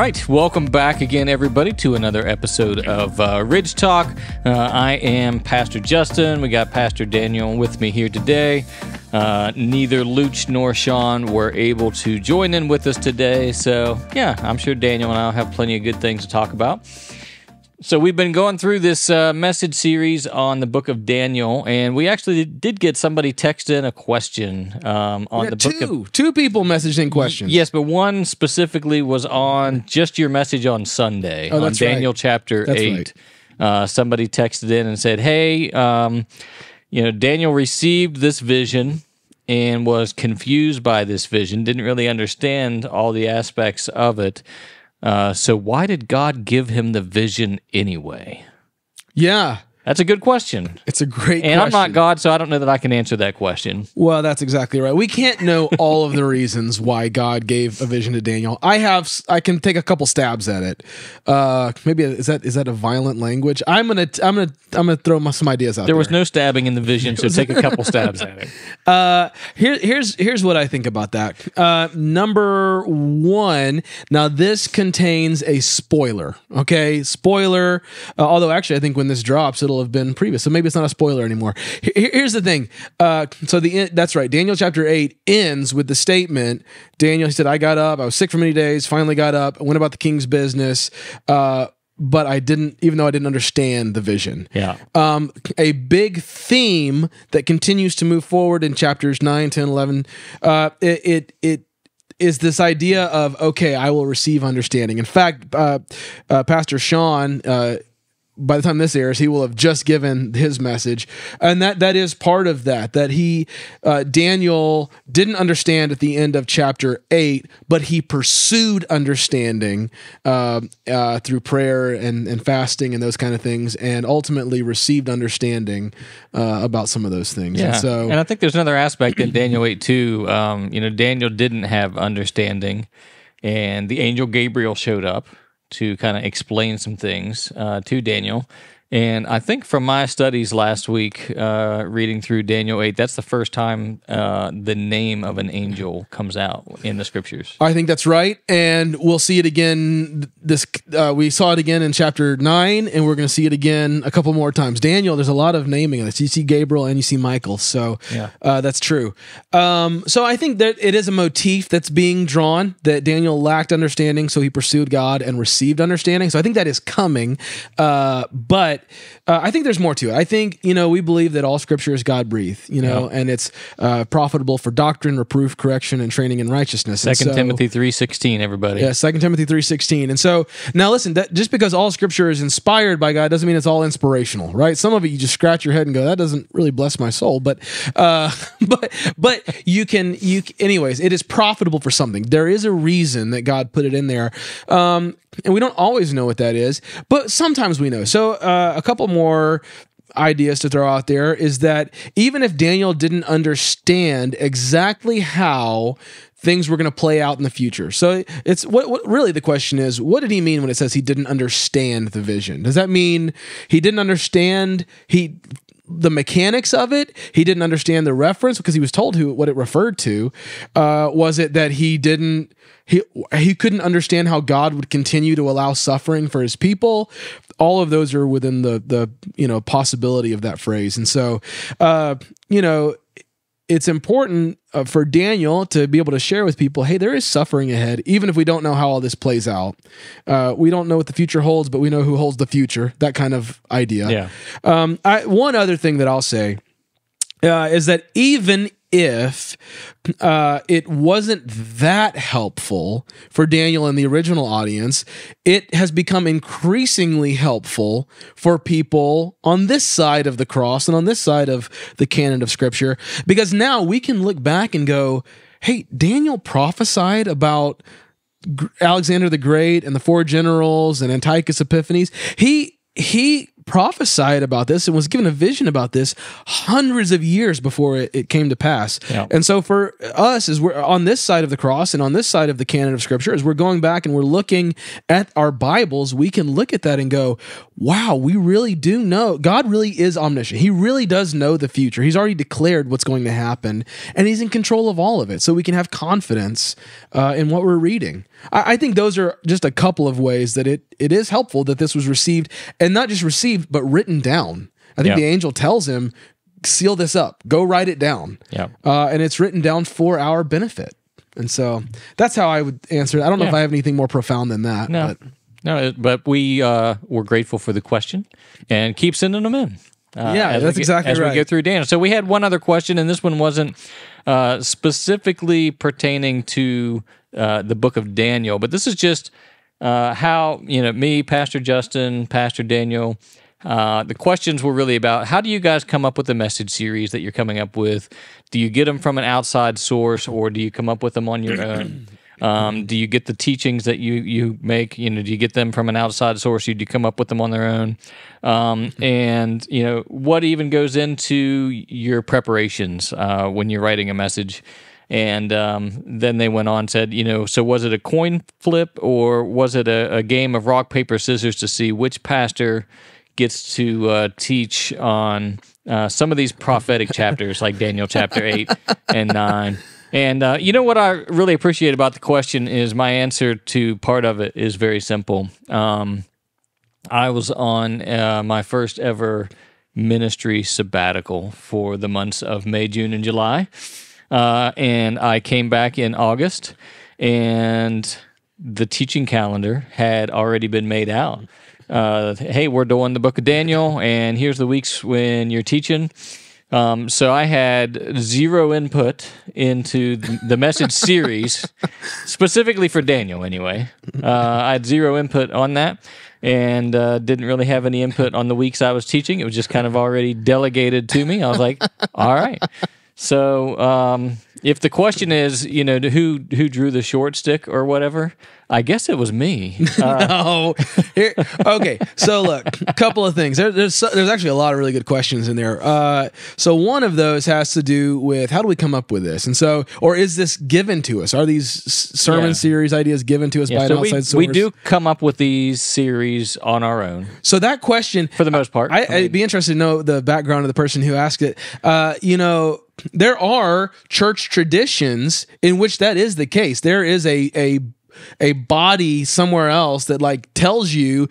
right, welcome back again, everybody, to another episode of uh, Ridge Talk. Uh, I am Pastor Justin. We got Pastor Daniel with me here today. Uh, neither Luch nor Sean were able to join in with us today, so yeah, I'm sure Daniel and I'll have plenty of good things to talk about. So we've been going through this uh, message series on the book of Daniel, and we actually did get somebody text in a question um, on the book two, of two people messaged in questions. Yes, but one specifically was on just your message on Sunday Oh, on Daniel right. chapter That's eight. Uh, somebody texted in and said, "Hey, um, you know, Daniel received this vision." And was confused by this vision, didn't really understand all the aspects of it. Uh, so, why did God give him the vision anyway? Yeah, That's a good question. it's a great And I'm not. God, so I don't know that I can answer that question. Well, that's exactly right. We can't know all of the reasons why God gave a vision to Daniel. I have, I can take a couple stabs at it. Uh, maybe is that is that a violent language? I'm gonna, I'm gonna, I'm gonna throw my, some ideas out There there. was no stabbing in the vision, so take a couple stabs at it. Uh, here, here's here's what I think about that. Uh, number one. Now this contains a spoiler. Okay, spoiler. Uh, although actually, I think when this drops, it'll have been previous, so maybe it's not a spoiler anymore. Here's the thing. Uh, so the that's right. Daniel chapter eight ends with the statement. Daniel he said, "I got up. I was sick for many days. Finally got up. Went about the king's business." Uh, but I didn't, even though I didn't understand the vision Yeah. um, a big theme that continues to move forward in chapters 9 10 11 uh, it, it it is this idea of okay i will receive understanding in fact uh, uh, pastor sean uh, by the time this airs, he will have just given his message, and that that is part of that. That he uh, Daniel didn't understand at the end of chapter eight, but he pursued understanding uh, uh, through prayer and and fasting and those kind of things, and ultimately received understanding uh, about some of those things. Yeah. And so and I think there's another aspect in Daniel 8 too. Um, you know, Daniel didn't have understanding, and the angel Gabriel showed up to kind of explain some things uh, to Daniel. And I think from my studies last week, uh, reading through Daniel 8, that's the first time uh, the name of an angel comes out in the scriptures. I think that's right, and we'll see it again. This uh, we saw it again in chapter nine, and we're going to see it again a couple more times. Daniel, there's a lot of naming of this. You see Gabriel and you see Michael, so Yeah. uh, that's true. Um, so I think that it is a motif that's being drawn that Daniel lacked understanding, so he pursued God and received understanding. So I think that is coming, uh, but uh, I think there's more to it. I think you know we believe that all Scripture is God breathed, you know, and it's uh, profitable for doctrine, reproof, correction, and training in righteousness. Second so- Timothy 3.16, everybody. yeah, Second Timothy three sixteen. And so now listen, that just because all Scripture is inspired by God doesn't mean it's all inspirational, right? Some of it you just scratch your head and go, that doesn't really bless my soul. But uh, but but you can you anyways, it is profitable for something. There is a reason that God put it in there, um, and we don't always know what that is, but sometimes we know. So uh, a couple more ideas to throw out there is that even if Daniel didn't understand exactly how things were going to play out in the future. So it's what, what really the question is, what did he mean when it says he didn't understand the vision? Does that mean he didn't understand he the mechanics of it? He didn't understand the reference because he was told who what it referred to. Uh, was it that he didn't he he couldn't understand how God would continue to allow suffering for his people? All of those are within the the you know possibility of that phrase. And so uh, you know it's important uh, for Daniel to be able to share with people, hey, there is suffering ahead, even if we don't know how all this plays out. Uh, we don't know what the future holds, but we know who holds the future. That kind of idea. Yeah. Um, I, one other thing that I'll say uh, is that even if uh, it wasn't that helpful for Daniel and the original audience, it has become increasingly helpful for people on this side of the cross and on this side of the canon of Scripture, because now we can look back and go, hey, Daniel prophesied about Alexander the Great and the four generals and Antiochus Epiphanes. He he prophesied about this and was given a vision about this hundreds of years before it, it came to pass. Yeah. And so for us, as we're on this side of the cross and on this side of the canon of Scripture, as we're going back and we're looking at our Bibles, we can look at that and go, wow, we really do know. God really is omniscient. He really does know the future. He's already declared what's going to happen, and He's in control of all of it. So we can have confidence uh, in what we're reading. I, I think those are just a couple of ways that it it is helpful that this was received, and not just received, but written down. I think Yeah. the angel tells him, "Seal this up. Go write it down." Yeah. uh, and it's written down for our benefit. And so that's how I would answer it. I don't know if I have anything more profound than that. No, But no, but we uh, we're grateful for the question and keep sending them in. Uh, Yeah, that's we get- exactly as we right. go through Daniel. So we had one other question, and this one wasn't uh, specifically pertaining to uh, the book of Daniel, but this is just uh, how you know me, Pastor Justin, Pastor Daniel. Uh, the questions were really about how do you guys come up with the message series that you're coming up with? Do you get them from an outside source, or do you come up with them on your own? Um, do you get the teachings that you you make? You know, do you get them from an outside source? Do you come up with them on their own? Um, and you know, what even goes into your preparations uh, when you're writing a message? And um, then they went on and said, you know, so was it a coin flip or was it a, a game of rock paper scissors to see which pastor gets to uh, teach on uh, some of these prophetic chapters, like Daniel chapter eight and nine? And uh, you know what I really appreciate about the question is my answer to part of it is very simple. Um, I was on uh, my first ever ministry sabbatical for the months of May, June, and July. Uh, and I came back in August, and the teaching calendar had already been made out. Uh, hey, we're doing the book of Daniel, and here's the weeks when you're teaching. Um, so I had zero input into the, message series, specifically for Daniel. Anyway, uh, I had zero input on that, and uh, didn't really have any input on the weeks I was teaching. It was just kind of already delegated to me. I was like, all right. So um, if the question is, you know, who who drew the short stick or whatever, I guess it was me. Uh, oh, here, okay. So look, a couple of things. There, there's there's actually a lot of really good questions in there. Uh, so one of those has to do with how do we come up with this, and so or is this given to us? Are these sermon Yeah. series ideas given to us by yeah, an outside we, source? we do come up with these series on our own So that question, for the most part. I, I'd be interested to know the background of the person who asked it. Uh, you know, there are church traditions in which that is the case. There is a a a body somewhere else that like tells you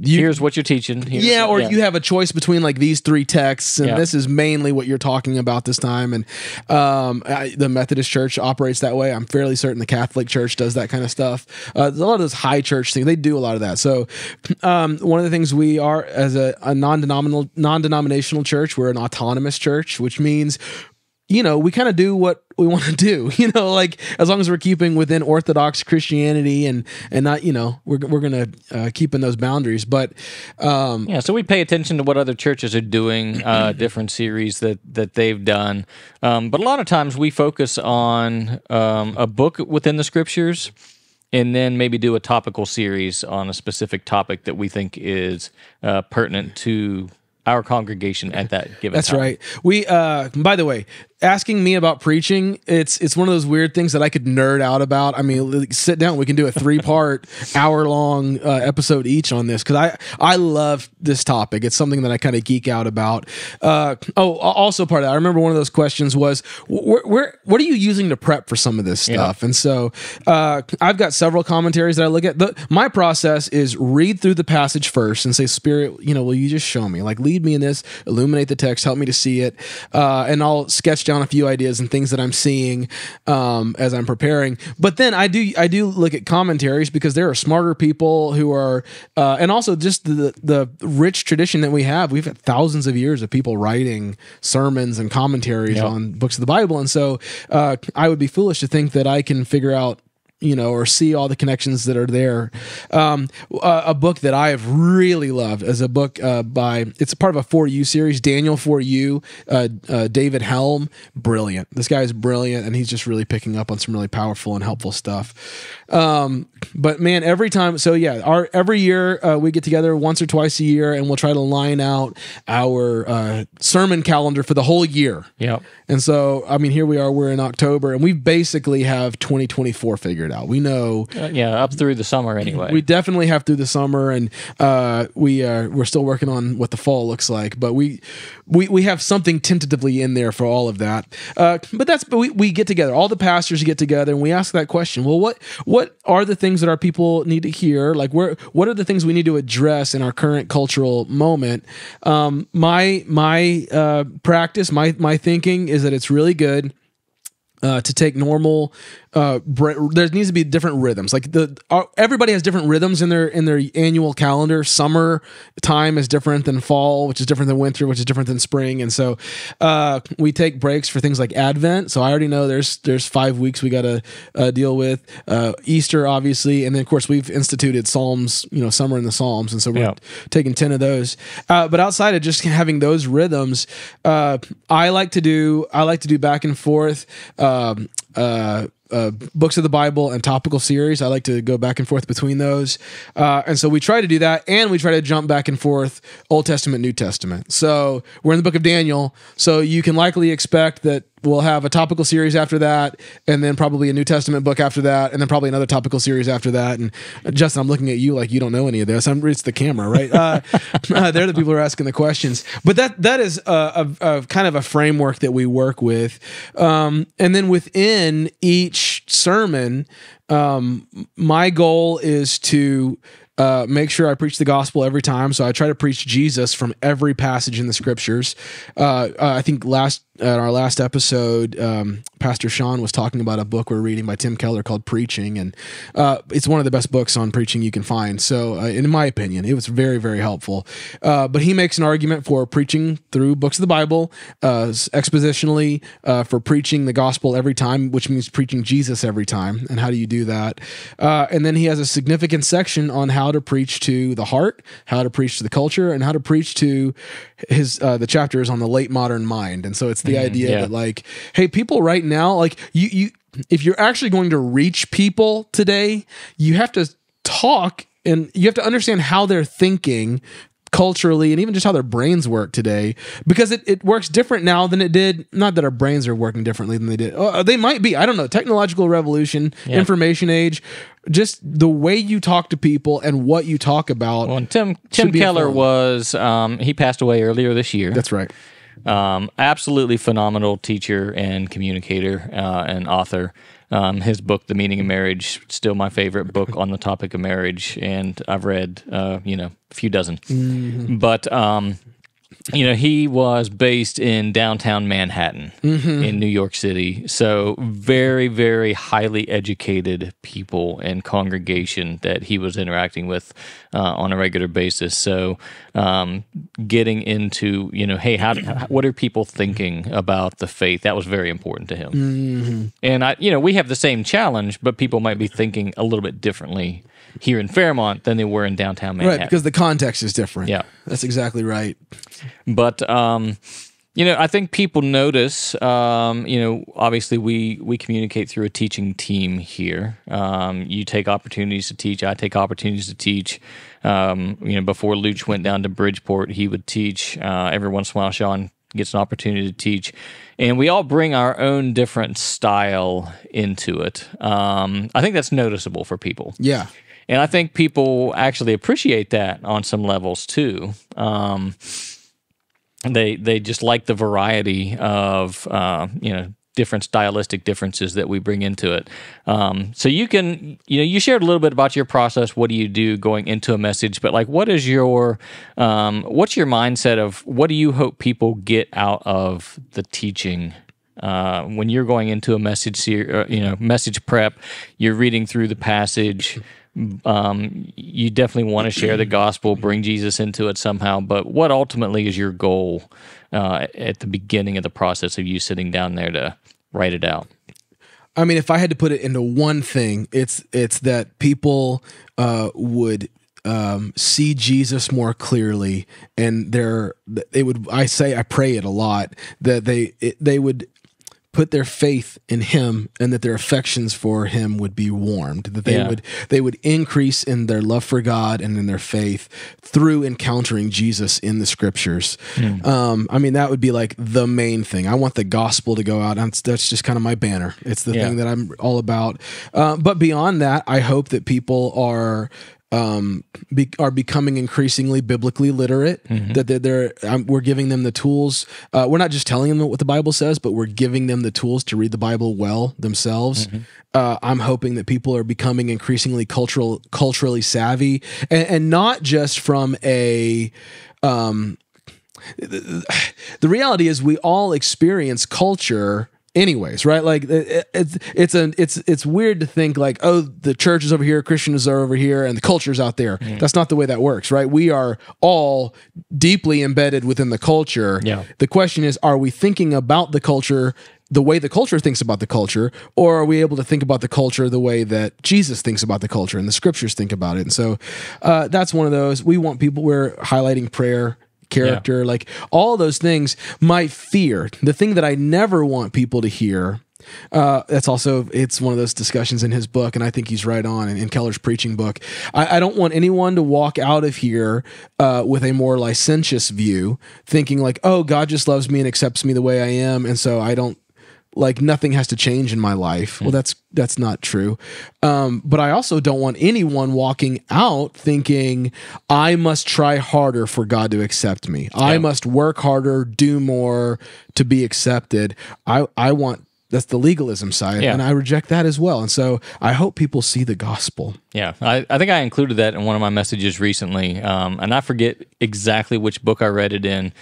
you Here's what you're teaching. Here's yeah, or you have a choice between like these three texts, and Yeah. this is mainly what you're talking about this time. And um, I, the Methodist Church operates that way. I'm fairly certain the Catholic Church does that kind of stuff. Uh, there's a lot of those high church things. They do a lot of that. So um, one of the things we are as a, a non-denominational non-denominational church, we're an autonomous church, which means you know, we kind of do what we want to do, you know, like as long as we're keeping within Orthodox Christianity and and not, you know, we're we're gonna uh, keep in those boundaries. But um, Yeah, so we pay attention to what other churches are doing, uh, different series that that they've done. Um, but a lot of times we focus on um, a book within the scriptures, and then maybe do a topical series on a specific topic that we think is uh, pertinent to our congregation at that given That's time. right. We uh by the way, asking me about preaching, it's it's one of those weird things that I could nerd out about. I mean, like, sit down, we can do a three-part hour long uh, episode each on this cuz I I love this topic. It's something that I kind of geek out about. Uh oh, also part of that. I remember one of those questions was where, where what are you using to prep for some of this stuff? And so uh I've got several commentaries that I look at. The, my process is read through the passage first and say spirit, you know, will you just show me? Like lead me in this, illuminate the text, help me to see it. Uh, and I'll sketch down a few ideas and things that I'm seeing um, as I'm preparing. But then I do I do look at commentaries because there are smarter people who are, uh, and also just the the rich tradition that we have. We've had thousands of years of people writing sermons and commentaries Yep. on books of the Bible, and so uh, I would be foolish to think that I can figure out you know, or see all the connections that are there. Um, a, a book that I have really loved is a book uh, by, it's a part of a For You series, Daniel For You, uh, uh, David Helm. Brilliant. This guy is brilliant, and he's just really picking up on some really powerful and helpful stuff. Um, but man, every time, so yeah, our every year uh, we get together once or twice a year, and we'll try to line out our uh, sermon calendar for the whole year. Yep. And so, I mean, here we are, we're in October, and we basically have 2024 figured out. We know Uh, yeah, up through the summer anyway. we definitely have through the summer, and uh, we uh, we're still working on what the fall looks like. But we we we have something tentatively in there for all of that. Uh, but that's but we, we get together. All the pastors get together, and we ask that question. Well, what what are the things that our people need to hear? Like where what are the things we need to address in our current cultural moment? Um, my my uh, practice, my my thinking is that it's really good uh, to take normal uh there needs to be different rhythms. Like the uh, everybody has different rhythms in their in their annual calendar. Summer time is different than fall which is different than winter which is different than spring. And so uh we take breaks for things like advent. So i already know there's there's five weeks we got to uh, deal with uh easter obviously. And then of course we've instituted psalms you know summer in the psalms. And so we're Yeah. taking 10 of those. Uh, but outside of just having those rhythms uh, i like to do i like to do back and forth um, uh, uh, books of the Bible and topical series. I like to go back and forth between those, uh, and so we try to do that, and we try to jump back and forth Old Testament, New Testament. So we're in the book of Daniel, so you can likely expect that we'll have a topical series after that, and then probably a New Testament book after that, and then probably another topical series after that. And Justin, I'm looking at you like you don't know any of this. I'm it's the camera, right? Uh, uh, they're the people who are asking the questions, but that that is a, a, a kind of a framework that we work with, um, and then within each sermon, um, my goal is to uh, make sure I preach the gospel every time. So I try to preach Jesus from every passage in the scriptures. Uh, uh, I think last at our last episode, um, Pastor Sean was talking about a book we're reading by Tim Keller called Preaching, and uh, it's one of the best books on preaching you can find. So, uh, in my opinion, it was very, very helpful. Uh, but he makes an argument for preaching through books of the Bible, uh, expositionally, uh, for preaching the gospel every time, which means preaching Jesus every time. And how do you do that? Uh, and then he has a significant section on how to preach to the heart, how to preach to the culture, and how to preach to his uh, the chapter is on the late modern mind. And so it's the idea yeah. that like, hey, people right now, like you you if you're actually going to reach people today, you have to talk and you have to understand how they're thinking culturally and even just how their brains work today because it, it works different now than it did not that our brains are working differently than they did oh, they might be i don't know technological revolution information age just the way you talk to people and what you talk about well, Tim Tim Keller was um, he passed away earlier this year. that's right Um, absolutely phenomenal teacher and communicator uh, and author. Um, his book, The Meaning of Marriage, still my favorite book on the topic of marriage, and I've read, uh, you know, a few dozen. But um, you know, he was based in downtown Manhattan in New York City. So, very, very highly educated people and congregation that he was interacting with uh, on a regular basis. So, um, getting into, you know, hey, how, what are people thinking about the faith? That was very important to him. And I, you know, we have the same challenge, but people might be thinking a little bit differently here in Fairmont than they were in downtown Manhattan. right because the context is different Yeah. that's exactly right but um, you know, I think people notice. Um, you know, obviously we we communicate through a teaching team here. Um, you take opportunities to teach. I take opportunities to teach. Um, you know, before Luch went down to Bridgeport, he would teach. Uh, every once in a while, Sean gets an opportunity to teach, and we all bring our own different style into it. Um, I think that's noticeable for people. yeah And I think people actually appreciate that on some levels too. Um, they they just like the variety of uh, you know different stylistic differences that we bring into it. Um, so you can you know you shared a little bit about your process. What do you do going into a message? But like, what is your um, what's your mindset of what do you hope people get out of the teaching? Uh, when you're going into a message, uh, you know, message prep, you're reading through the passage. Um, you definitely want to share the gospel, bring Jesus into it somehow. But what ultimately is your goal uh, at the beginning of the process of you sitting down there to write it out? I mean, if I had to put it into one thing, it's it's that people uh, would um, see Jesus more clearly, and they're it would I say I pray it a lot that they it, they would put their faith in him and that their affections for him would be warmed that they Yeah. would they would increase in their love for god and in their faith through encountering jesus in the scriptures Hmm. um, i mean that would be like the main thing i want the gospel to go out that's, that's just kind of my banner it's the Yeah. thing that i'm all about uh, but beyond that i hope that people are um, be, are becoming increasingly biblically literate. That they're, they're um, we're giving them the tools. Uh, we're not just telling them what the Bible says, but we're giving them the tools to read the Bible well themselves. Uh, I'm hoping that people are becoming increasingly cultural, culturally savvy, and, and not just from a um the reality is we all experience culture anyways right? Like it, it's it's a it's it's weird to think like oh the church is over here christians are over here and the culture's out there. That's not the way that works right? We are all deeply embedded within the culture. Yeah. the question is are we thinking about the culture the way the culture thinks about the culture or are we able to think about the culture the way that jesus thinks about the culture and the scriptures think about it? And so uh, that's one of those. We want people we're highlighting prayer character, like all those things. My fear, the thing that I never want people to hear. Uh, that's also it's one of those discussions in his book, and I think he's right on in, in Keller's preaching book. I, I don't want anyone to walk out of here uh, with a more licentious view, thinking like, "Oh, God just loves me and accepts me the way I am," and so I don't like nothing has to change in my life. Well, that's that's not true. Um, but I also don't want anyone walking out thinking I must try harder for God to accept me. I must work harder, do more to be accepted. I I want that's the legalism side, Yeah. and I reject that as well. And so I hope people see the gospel. Yeah, I, I think I included that in one of my messages recently, um, and I forget exactly which book I read it in,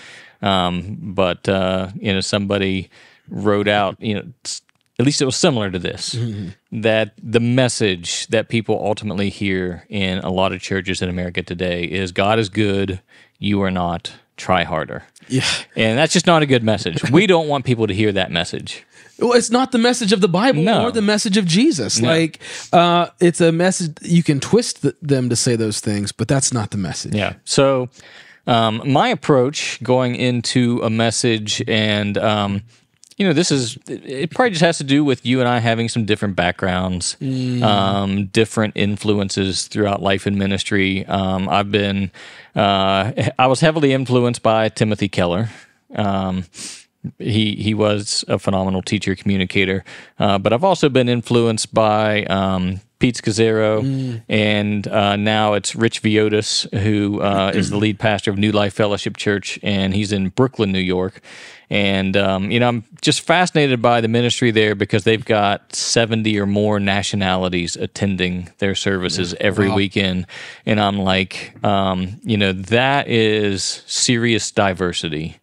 um, but uh, you know somebody wrote out, you know, at least it was similar to this, that the message that people ultimately hear in a lot of churches in America today is God is good, you are not, try harder. Yeah. And that's just not a good message. We don't want people to hear that message. Well, it's not the message of the Bible No. or the message of Jesus. Like, uh, it's a message you can twist th- them to say those things, but that's not the message. Yeah. So, um, my approach going into a message, and um, you know, this is it probably just has to do with you and I having some different backgrounds, um, different influences throughout life and ministry. Um, I've been, uh, I was heavily influenced by Timothy Keller. Um, he he was a phenomenal teacher communicator, uh, but I've also been influenced by um, Pete Scazzero, and uh, now it's Rich Villodas, who uh, is the lead pastor of New Life Fellowship Church, and he's in Brooklyn, New York. And um, you know, I'm just fascinated by the ministry there because they've got 70 or more nationalities attending their services every weekend, and I'm like, um, you know, that is serious diversity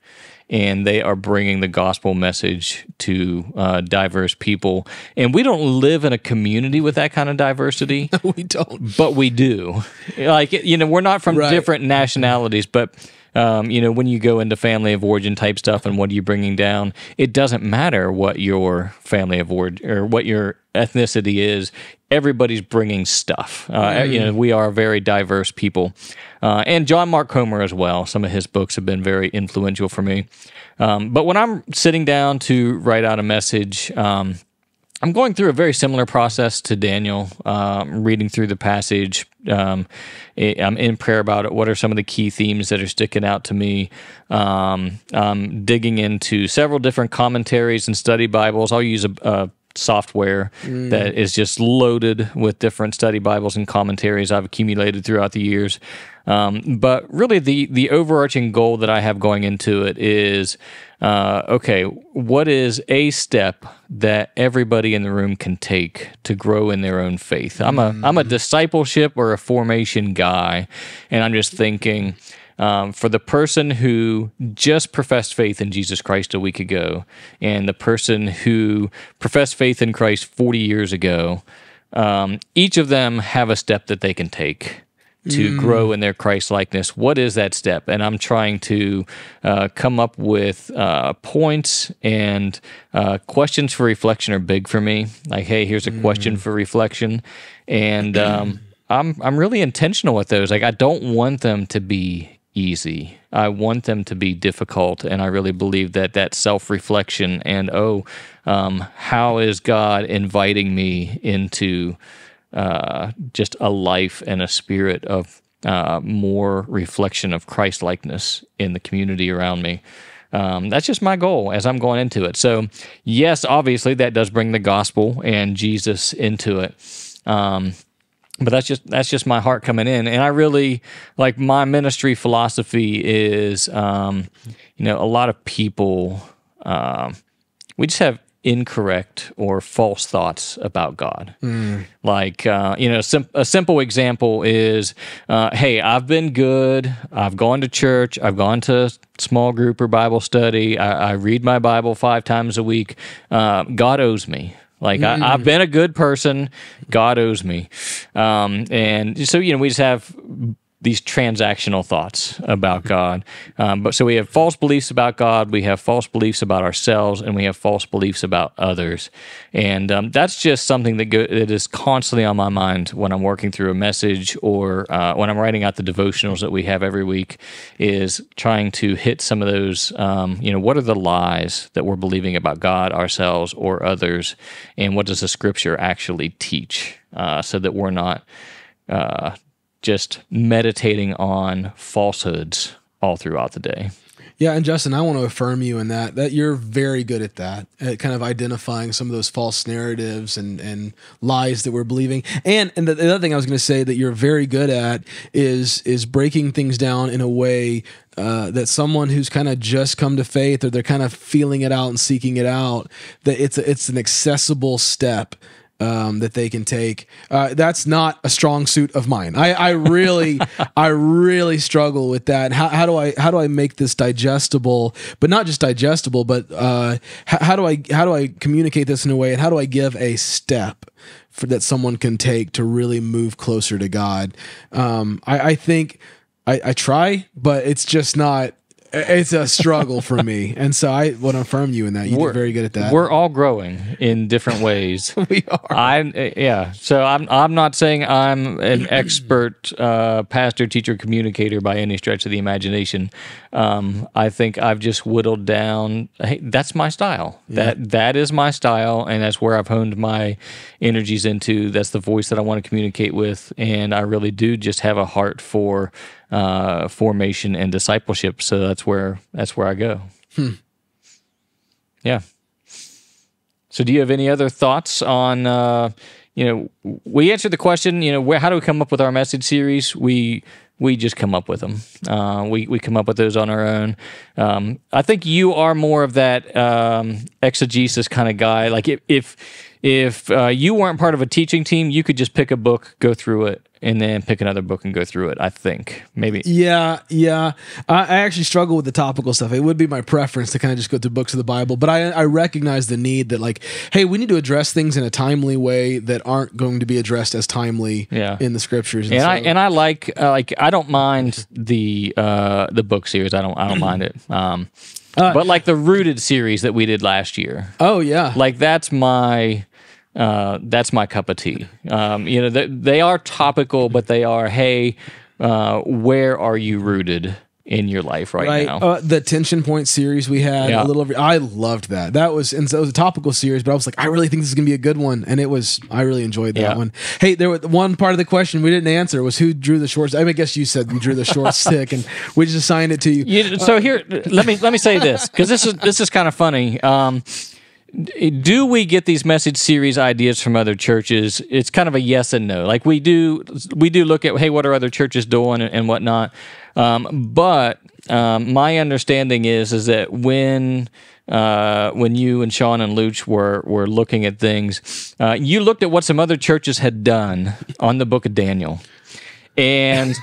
and they are bringing the gospel message to uh, diverse people. And we don't live in a community with that kind of diversity, we don't. but we do. Like, you know, we're not from Right. different nationalities, but. Um, you know, when you go into family of origin type stuff and what are you bringing down, it doesn't matter what your family of origin or what your ethnicity is. Everybody's bringing stuff. Uh, You know, we are very diverse people. Uh, and John Mark Comer as well. Some of his books have been very influential for me. Um, but when I'm sitting down to write out a message, um, I'm going through a very similar process to Daniel, um, reading through the passage. Um, I- I'm in prayer about it. What are some of the key themes that are sticking out to me? Um, I'm digging into several different commentaries and study Bibles. I'll use a, a software that is just loaded with different study Bibles and commentaries I've accumulated throughout the years. Um, but really, the the overarching goal that I have going into it is, uh, okay, what is a step that everybody in the room can take to grow in their own faith? I'm a I'm a discipleship or a formation guy, and I'm just thinking. Um, for the person who just professed faith in Jesus Christ a week ago, and the person who professed faith in Christ 40 years ago, um, each of them have a step that they can take to grow in their Christ likeness. What is that step? And I'm trying to uh, come up with uh, points and uh, questions for reflection are big for me. Like, hey, here's a question for reflection, and um, I'm I'm really intentional with those. Like, I don't want them to be easy. I want them to be difficult, and I really believe that that self reflection and oh, um, how is God inviting me into uh, just a life and a spirit of uh, more reflection of Christ likeness in the community around me. Um, that's just my goal as I'm going into it. So, yes, obviously that does bring the gospel and Jesus into it. Um, but that's just that's just my heart coming in, and I really like my ministry philosophy is, um, you know, a lot of people um, we just have incorrect or false thoughts about God. Mm. Like, uh, you know, sim- a simple example is uh, hey, I've been good. I've gone to church. I've gone to small group or Bible study. I, I read my Bible five times a week. Uh, God owes me. Like mm. I, have been a good person, God owes me, um, and so you know we just have these transactional thoughts about God. Um, but so we have false beliefs about God, we have false beliefs about ourselves, and we have false beliefs about others. And um, that's just something that, go- that is constantly on my mind when I'm working through a message or uh, when I'm writing out the devotionals that we have every week. Is trying to hit some of those. Um, you know, what are the lies that we're believing about God, ourselves, or others, and what does the Scripture actually teach, uh, so that we're not. Uh, just meditating on falsehoods all throughout the day. Yeah, and Justin, I want to affirm you in that that you're very good at that, at kind of identifying some of those false narratives and and lies that we're believing. And and the, the other thing I was going to say that you're very good at is is breaking things down in a way uh, that someone who's kind of just come to faith or they're kind of feeling it out and seeking it out that it's a, it's an accessible step um, that they can take. Uh, that's not a strong suit of mine. I, I really, I really struggle with that. How, how, do I, how do I make this digestible, but not just digestible, but uh, how, how do I, how do I communicate this in a way, and how do I give a step for that someone can take to really move closer to God? Um, I, I think I, I try, but it's just not it's a struggle for me, and so I would affirm you in that. You are very good at that. We're all growing in different ways. we are. I yeah. So I'm I'm not saying I'm an expert uh, pastor, teacher, communicator by any stretch of the imagination. Um, I think I've just whittled down. Hey, that's my style. Yeah. That that is my style, and that's where I've honed my energies into. That's the voice that I want to communicate with, and I really do just have a heart for uh, formation and discipleship. So that's where that's where I go. Hmm. Yeah. So, do you have any other thoughts on? Uh, you know, we answered the question. You know, where how do we come up with our message series? We we just come up with them. Uh, we we come up with those on our own. Um, I think you are more of that um, exegesis kind of guy. Like if if if uh, you weren't part of a teaching team, you could just pick a book, go through it, and then pick another book and go through it. I think maybe. Yeah, yeah. I, I, actually struggle with the topical stuff. It would be my preference to kind of just go through books of the Bible, but I, I recognize the need that like, hey, we need to address things in a timely way that aren't going to be addressed as timely yeah. in the scriptures. And, and so, I and I like uh, like I don't mind the uh, the book series. I don't I don't mind it. Um, uh, but like the rooted series that we did last year. Oh yeah. Like that's my uh, that's my cup of tea. Um, you know, they, they, are topical, but they are, hey, uh, where are you rooted? in your life right, right. now. Uh, the tension point series we had yeah. a little. Over, I loved that. That was and so it was a topical series, but I was like, I really think this is gonna be a good one, and it was. I really enjoyed that yeah. one. Hey, there was one part of the question we didn't answer was who drew the short. I, mean, I guess you said you drew the short stick, and we just assigned it to you. you so uh, here, let me let me say this because this is this is kind of funny. Um, do we get these message series ideas from other churches? It's kind of a yes and no. Like we do, we do look at hey, what are other churches doing and, whatnot. Um, but um, my understanding is is that when uh, when you and Sean and Luch were were looking at things, uh, you looked at what some other churches had done on the Book of Daniel, and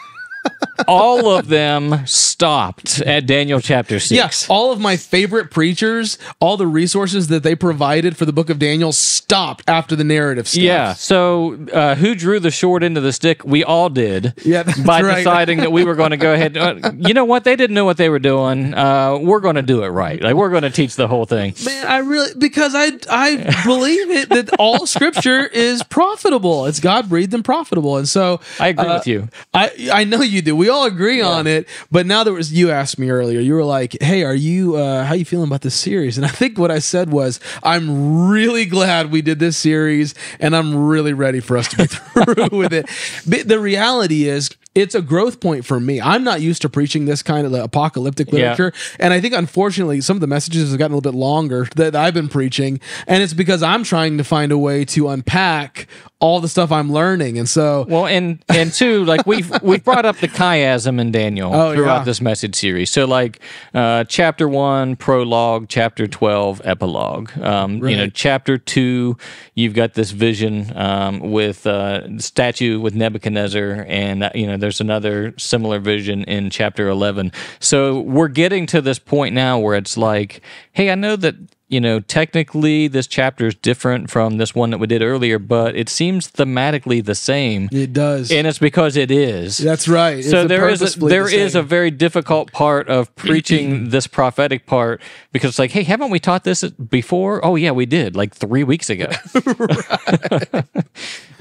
all of them stopped at Daniel chapter 6. Yes, all of my favorite preachers, all the resources that they provided for the book of Daniel stopped after the narrative stuff. Yeah, so uh, who drew the short end of the stick? We all did. Yeah, by right. deciding that we were going to go ahead. Uh, you know what? They didn't know what they were doing. Uh, we're going to do it right. Like we're going to teach the whole thing. Man, I really because I I believe it that all scripture is profitable. It's God breathed and profitable, and so I agree with uh, you. I I know you do. We all agree on it. But now there was you asked me earlier. You were like, "Hey, are you uh, how you feeling about this series?" And I think what I said was, "I'm really glad we did this series, and I'm really ready for us to be through with it." But the reality is, it's a growth point for me. I'm not used to preaching this kind of apocalyptic Yeah. literature, and I think unfortunately some of the messages have gotten a little bit longer that I've been preaching, and it's because I'm trying to find a way to unpack all the stuff I'm learning, and so Well, and and two, like we've we've brought up the chiasm in Daniel Oh, throughout yeah. this message series. So like uh, chapter one, prologue, chapter twelve, epilogue. Um, You know, chapter two, you've got this vision um, with uh, statue with Nebuchadnezzar, and uh, you know, there's another similar vision in chapter eleven. So we're getting to this point now where it's like, hey, I know that you know, technically this chapter is different from this one that we did earlier, but it seems thematically the same. it does. And it's because it is. That's right. so It's there is a, there the is a very difficult part of preaching this prophetic part because it's like, hey, haven't we taught this before? Oh yeah, we did like three weeks ago.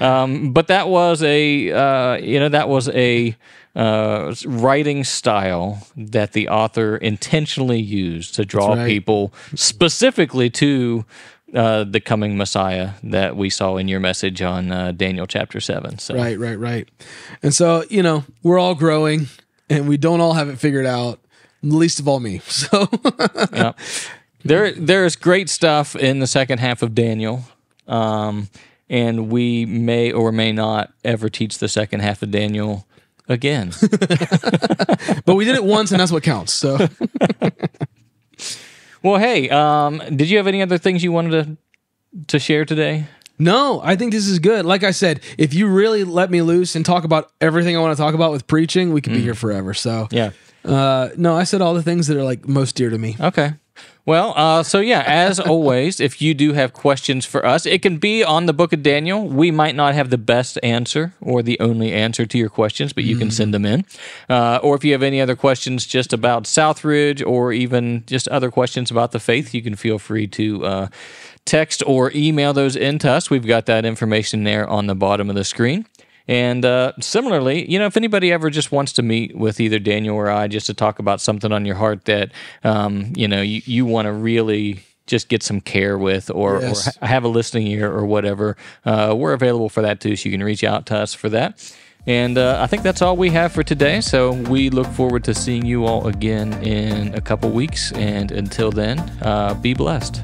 um, but that was a uh, you know that was a uh, writing style that the author intentionally used to draw right. people specifically to. Uh, the coming Messiah that we saw in your message on uh, Daniel chapter seven. So Right, right, right. And so, you know, we're all growing and we don't all have it figured out, least of all me. So, yeah. There, there's great stuff in the second half of Daniel, um, and we may or may not ever teach the second half of Daniel again. but we did it once and that's what counts. So, well, hey, um, did you have any other things you wanted to to share today? no, I think this is good. Like I said, if you really let me loose and talk about everything I want to talk about with preaching, we could be here forever. So, Yeah. uh, no, I said all the things that are like most dear to me. Okay. Well, uh, so yeah, as always, if you do have questions for us, it can be on the book of Daniel. We might not have the best answer or the only answer to your questions, but you can send them in. Uh, or if you have any other questions just about South Ridge or even just other questions about the faith, you can feel free to uh, text or email those in to us. We've got that information there on the bottom of the screen. And uh, similarly, you know, if anybody ever just wants to meet with either Daniel or I just to talk about something on your heart that, um, you know, you, you want to really just get some care with or, Yes. or ha- have a listening ear or whatever, uh, we're available for that too. So you can reach out to us for that. And uh, I think that's all we have for today. So we look forward to seeing you all again in a couple weeks. And until then, uh, be blessed.